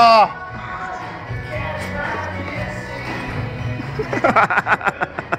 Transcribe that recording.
Oh.